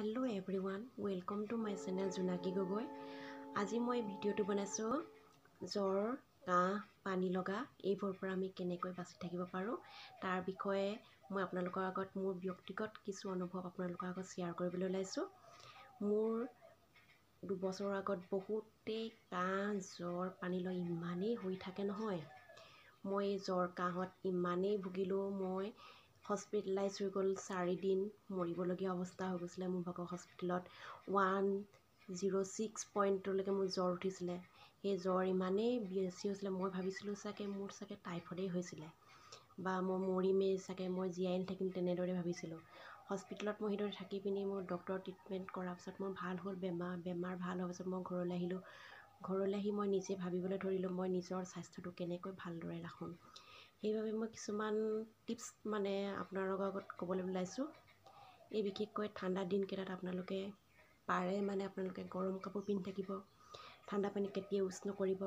Hello' everyone welcome to my channel Jonaki Gogoi আজি মই ভিডিঅ'টো বনাইছোঁ জ্বৰ কাহ পানী লগা এইবোৰৰ পৰা আমি কেনেকৈ বাচি থাকিব পাৰোঁ তাৰ বিষয়ে মই আপোনালোকৰ আগত মোৰ ব্যক্তিগত কিছু অনুভৱ আপোনালোকৰ আগত শ্বেয়াৰ কৰিবলৈ ওলাইছোঁ মোৰ দুবছৰৰ আগত বহুতেই কাহ জ্বৰ পানী লগা ইমানেই হৈ থাকে নহয় মই জ্বৰ কাহত ইমানেই ভুগিলোঁ মই হস্পিটেলাইজ হৈ গ'ল চাৰিদিন মৰিবলগীয়া অৱস্থা হৈ গৈছিলে মোৰ ভাগৰ হস্পিটেলত ওৱান জিৰ' ছিক্স পইণ্টলৈকে মোৰ জ্বৰ উঠিছিলে। সেই জ্বৰ ইমানেই বেছি হৈছিলে মই ভাবিছিলোঁ চাগে মোৰ চাগে টাইফইডেই হৈছিলে বা মই মৰিমেই চাগে মই জীয়াই নাথাকিম তেনেদৰে ভাবিছিলোঁ। হস্পিটেলত মই সেইদৰে থাকি পিনি মোৰ ডক্টৰৰ ট্ৰিটমেণ্ট কৰাৰ পিছত মোৰ ভাল হ'ল বেমাৰ বেমাৰ ভাল হোৱাৰ পিছত মই ঘৰলৈ আহিলোঁ। ঘৰলৈ আহি মই নিজে ভাবিবলৈ ধৰিলোঁ মই নিজৰ স্বাস্থ্যটো কেনেকৈ ভালদৰে ৰাখোঁ। সেইবাবে মই কিছুমান টিপছ মানে আপোনালোকৰ আগত ক'বলৈ ওলাইছোঁ। এই বিশেষকৈ ঠাণ্ডা দিনকেইটাত আপোনালোকে পাৰে মানে আপোনালোকে গৰম কাপোৰ পিন্ধি থাকিব ঠাণ্ডা পানী কেতিয়াও ইউজ নকৰিব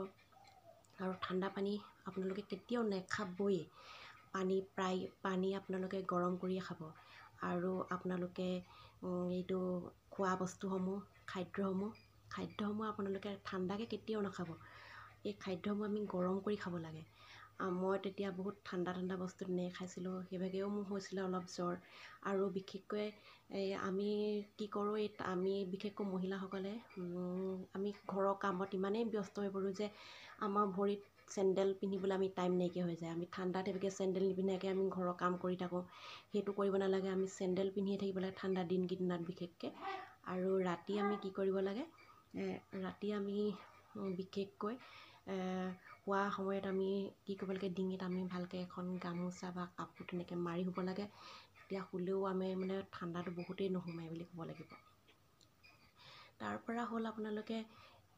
আৰু ঠাণ্ডা পানী আপোনালোকে কেতিয়াও নেখাবই পানী প্ৰায় পানী আপোনালোকে গৰম কৰিয়ে খাব আৰু আপোনালোকে এইটো খোৱা বস্তুসমূহ খাদ্যসমূহ খাদ্যসমূহ আপোনালোকে ঠাণ্ডাকৈ কেতিয়াও নাখাব। এই খাদ্যসমূহ আমি গৰম কৰি খাব লাগে। মই তেতিয়া বহুত ঠাণ্ডা ঠাণ্ডা বস্তু তেনেকৈ খাইছিলোঁ সেইভাগেও মোৰ হৈছিলে অলপ জ্বৰ। আৰু বিশেষকৈ এই আমি কি কৰোঁ এই আমি বিশেষকৈ মহিলাসকলে আমি ঘৰৰ কামত ইমানেই ব্যস্ত হৈ পৰোঁ যে আমাৰ ভৰিত চেণ্ডেল পিন্ধিবলৈ আমি টাইম নাইকিয়া হৈ যায়। আমি ঠাণ্ডাত সেইভাগে চেণ্ডেল নিপিন্ধাকৈ আমি ঘৰৰ কাম কৰি থাকোঁ। সেইটো কৰিব নালাগে আমি চেণ্ডেল পিন্ধিয়ে থাকিব লাগে ঠাণ্ডা দিনকেইদিনত বিশেষকৈ। আৰু ৰাতি আমি কি কৰিব লাগে ৰাতি আমি বিশেষকৈ শোৱা সময়ত আমি কি কৰিব লাগে ডিঙিত আমি ভালকৈ এখন গামোচা বা কাপোৰ তেনেকৈ মাৰি শুব লাগে। তেতিয়া শুলেও আমি মানে ঠাণ্ডাটো বহুতেই নোসোমায় বুলি ক'ব লাগিব। তাৰপৰা হ'ল আপোনালোকে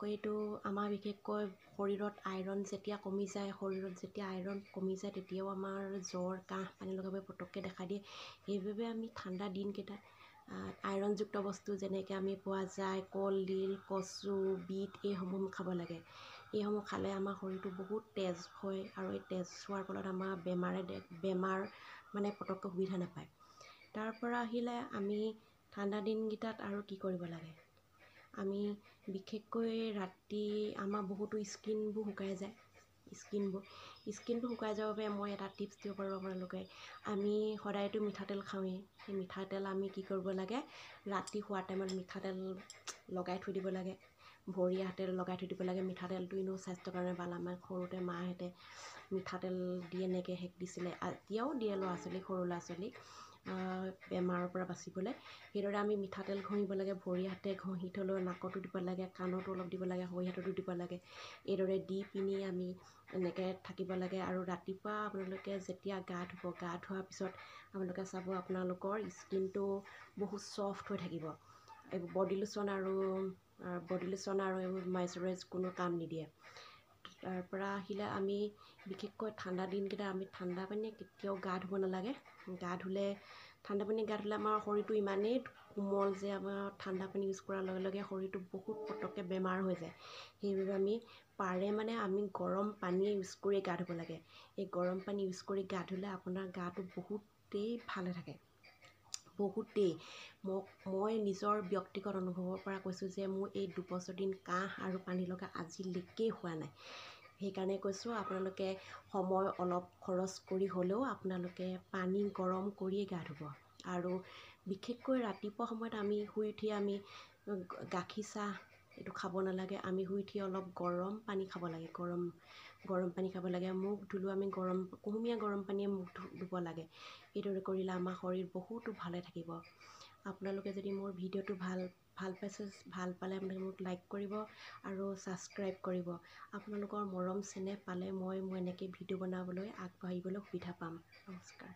এইটো আমাৰ বিশেষকৈ শৰীৰত আইৰণ যেতিয়া কমি যায় শৰীৰত যেতিয়া আইৰণ কমি যায় তেতিয়াও আমাৰ জ্বৰ কাহ পানী লগাবোৰ পটককৈ দেখা দিয়ে। সেইবাবে আমি ঠাণ্ডা দিনকেইটাত আইৰণযুক্ত বস্তু যেনেকৈ আমি পোৱা যায় কলডিল কচু বিট এইসমূহ খাব লাগে। এইসমূহ খালে আমাৰ শৰীৰটো বহুত তেজ হয় আৰু এই তেজ হোৱাৰ ফলত আমাৰ বেমাৰে বেমাৰ মানে পটককৈ সুবিধা নাপায়। তাৰপৰা আহিলে আমি ঠাণ্ডা দিনকেইটাত আৰু কি কৰিব লাগে? আমি বিশেষকৈ ৰাতি আমাৰ বহুতো স্কিনবোৰ শুকাই যায় স্কিনবোৰ। স্কিনবোৰ শুকাই যাবৰ বাবে মই এটা টিপছ দিব পাৰোঁ আপোনালোকে। আমি সদায়তো মিঠাতেল খাওঁৱেই। সেই মিঠাতেল আমি কি কৰিব লাগে? ৰাতি শোৱাৰ টাইমত মিঠাতেল লগাই থৈ দিব লাগে। ভৰি হাতে লগাই থৈ দিব লাগে মিঠাতেলটো এনেও স্বাস্থ্যৰ কাৰণে ভাল। আমাৰ সৰুতে মাহঁতে মিঠাতেল দি এনেকৈ সেক দিছিলে এতিয়াও দিয়ে ল'ৰা ছোৱালীক সৰু ল'ৰা ছোৱালীক বেমাৰৰ পৰা বাচিবলৈ। সেইদৰে আমি মিঠাতেল ঘঁহিব লাগে ভৰি হাতে ঘঁহি থ'লেও নাকতো দিব লাগে কাণতো অলপ দিব লাগে ভৰি হাততো দিব লাগে। এইদৰে দি পিনি আমি এনেকৈ থাকিব লাগে আৰু ৰাতিপুৱা আপোনালোকে যেতিয়া গা ধুব গা ধোৱাৰ পিছত আপোনালোকে চাব আপোনালোকৰ স্কিনটো বহুত ছফ্ট হৈ থাকিব। বডি লোচন আৰু বডি লোচন আৰু এইবোৰ মইশ্চাৰাইজ কোনো কাম নিদিয়ে। তাৰপৰা আহিলে আমি বিশেষকৈ ঠাণ্ডা দিনকেইটা আমি ঠাণ্ডা পানীয়ে কেতিয়াও গা ধুব নালাগে। গা ধুলে ঠাণ্ডা পানী গা ধুলে আমাৰ শৰীৰটো ইমানেই কোমল যে আমাৰ ঠাণ্ডা পানী ইউজ কৰাৰ লগে লগে শৰীৰটো বহুত পটককৈ বেমাৰ হৈ যায়। সেইবাবে আমি পাৰে মানে আমি গৰম পানী ইউজ কৰি গা ধুব লাগে। এই গৰম পানী ইউজ কৰি গা ধুলে আপোনাৰ গাটো বহুতেই ভালে থাকে। বহুতেই। মোক মই নিজৰ ব্যক্তিগত অনুভৱৰ পৰা কৈছোঁ যে মোৰ এই দুবছৰ দিন কাহ আৰু পানী লগা আজিলৈকে হোৱা নাই। সেইকাৰণে কৈছোঁ আপোনালোকে সময় অলপ খৰচ কৰি হ'লেও আপোনালোকে পানী গৰম কৰিয়েই গা ধুব। আৰু বিশেষকৈ ৰাতিপুৱা সময়ত আমি শুই উঠি আমি গাখীৰ চাহ এইটো খাব নালাগে আমি শুই উঠি অলপ গৰম পানী খাব লাগে গৰম গৰম পানী খাব লাগে মুখ ধুলেও আমি গৰম কুহুমীয়া গৰম পানীয়ে মুখ ধুব লাগে। এইদৰে কৰিলে আমাৰ শৰীৰ বহুতো ভালে থাকিব। আপোনালোকে যদি মোৰ ভিডিঅ'টো ভাল ভাল পাইছে ভাল পালে আপোনালোকে মোক লাইক কৰিব আৰু ছাবস্ক্ৰাইব কৰিব। আপোনালোকৰ মৰম চেনেহ পালে মই মই এনেকৈ ভিডিঅ' বনাবলৈ আগবাঢ়িবলৈ সুবিধা পাম। নমস্কাৰ।